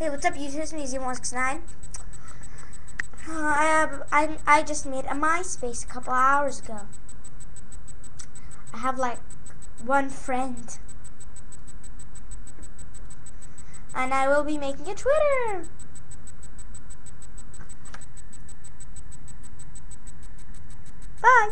Hey, what's up, YouTube? It's me, Z169. Uh, I, I, I just made a MySpace a couple hours ago. I have like one friend. And I will be making a Twitter. Bye.